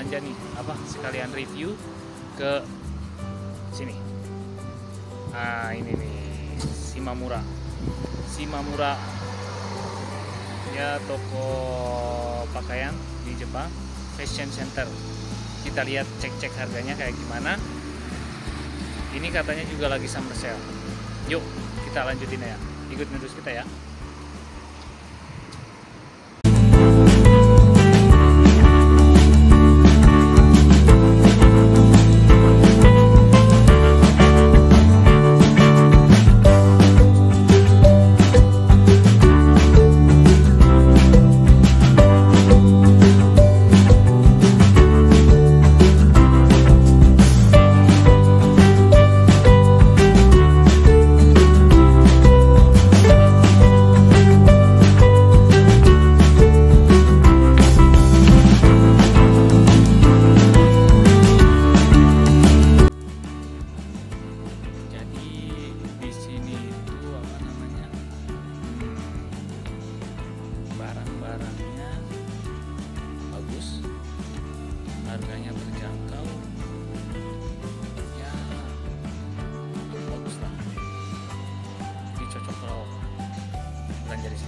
belanja nih apa sekalian review ke sini ah ini nih Simamura Simamura ya toko pakaian di Jepang fashion center. Kita lihat cek-cek harganya kayak gimana. Ini katanya juga lagi summer sale. Yuk kita lanjutin ya ikutin terus kita ya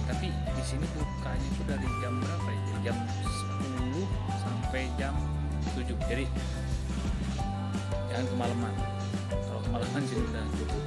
tapi di sini bukanya itu dari jam berapa ya? Jam 10 sampai jam 7 jadi jangan kemalaman. Kalau kemalaman sini udah tutup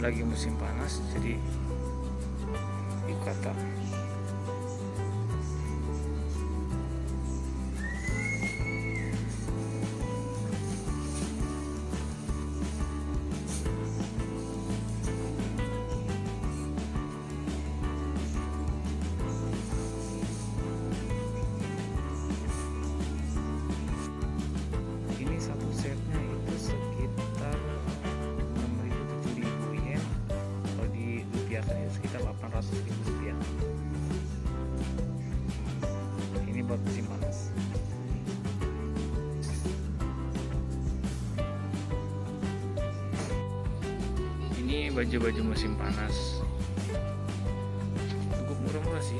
lagi musim panas jadi yukata panas ini baju-baju musim panas. Cukup murah-murah sih?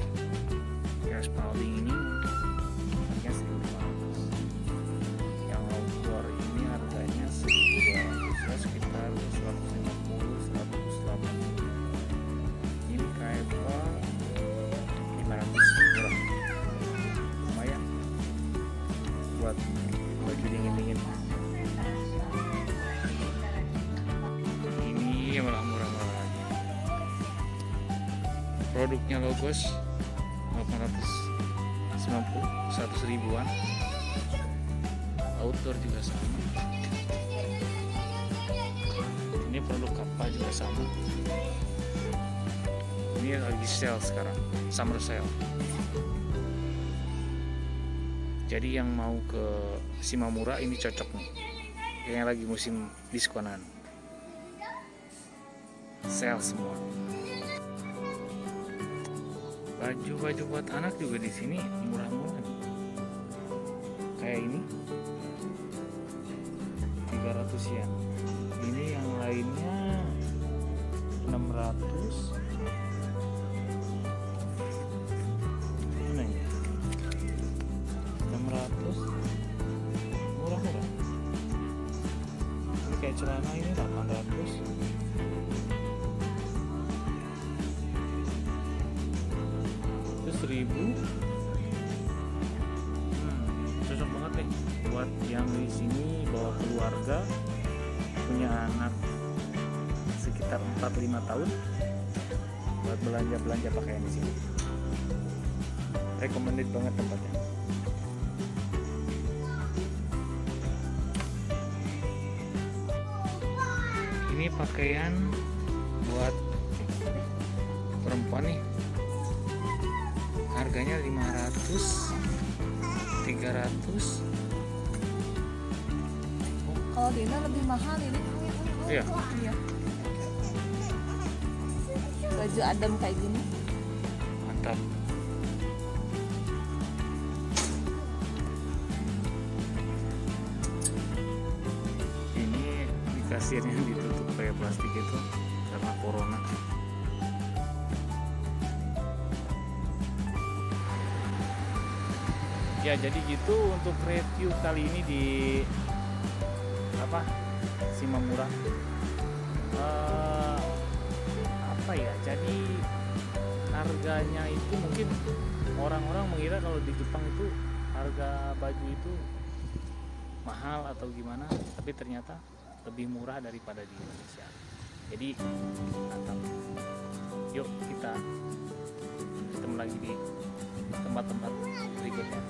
Kayak Spalding ini produknya logos 890 100 ribuan. Outdoor juga sama. Ini produk kapal juga sama. Ini lagi sale sekarang summer sale. Jadi yang mau ke Simamura ini cocok nih. Kayaknya lagi musim diskonan. Sale semua baju-baju buat anak juga di sini murah-murah. Kayak ini. 300 yen. Ini yang lainnya 600 mana ini 600 murah-murah. Ini kayak celana ini 800 1000 hmm, cocok banget nih buat yang di sini bawa keluarga punya anak sekitar 4-5 tahun buat belanja belanja pakaian di sini. Recommended banget tempatnya. Ini pakaian buat perempuan nih harganya 500 300 Kalau Indo lebih mahal ini. Iya. Iya. Baju adem kayak gini. mantap ini di kasirnya ditutup kayak plastik itu karena corona ya jadi gitu untuk review kali ini di apa Simamura Eh, apa ya jadi harganya itu mungkin orang-orang mengira kalau di Jepang itu harga baju itu mahal atau gimana tapi ternyata lebih murah daripada di Indonesia. Jadi mantap yuk kita ketemu lagi tempat-tempat berikutnya